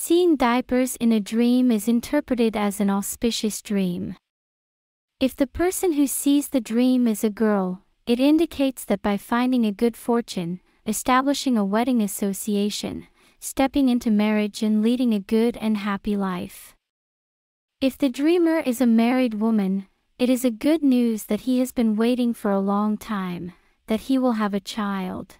Seeing diapers in a dream is interpreted as an auspicious dream. If the person who sees the dream is a girl, it indicates that by finding a good fortune, establishing a wedding association, stepping into marriage and leading a good and happy life. If the dreamer is a married woman, it is a good news that he has been waiting for a long time, that he will have a child.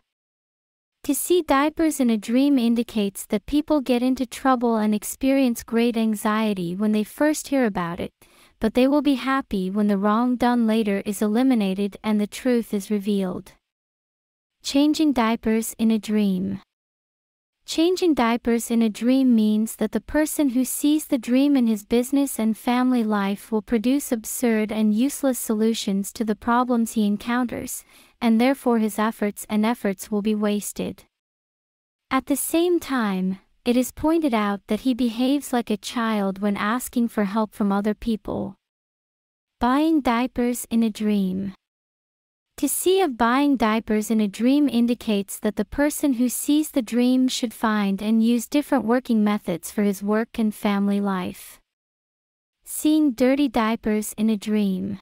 To see diapers in a dream indicates that people get into trouble and experience great anxiety when they first hear about it, but they will be happy when the wrong done later is eliminated and the truth is revealed. Changing diapers in a dream. Changing diapers in a dream means that the person who sees the dream in his business and family life will produce absurd and useless solutions to the problems he encounters, and therefore his efforts and efforts will be wasted. At the same time, it is pointed out that he behaves like a child when asking for help from other people. Buying diapers in a dream. To see of buying diapers in a dream indicates that the person who sees the dream should find and use different working methods for his work and family life. Seeing dirty diapers in a dream.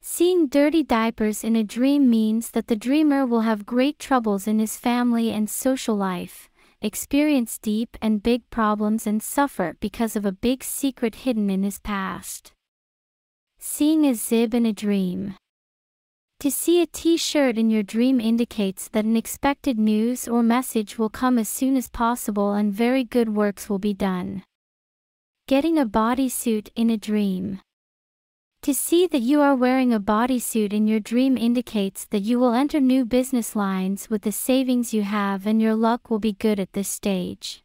Seeing dirty diapers in a dream means that the dreamer will have great troubles in his family and social life, experience deep and big problems and suffer because of a big secret hidden in his past. Seeing a zib in a dream. To see a t-shirt in your dream indicates that an expected news or message will come as soon as possible and very good works will be done. Getting a bodysuit in a dream. To see that you are wearing a bodysuit in your dream indicates that you will enter new business lines with the savings you have and your luck will be good at this stage.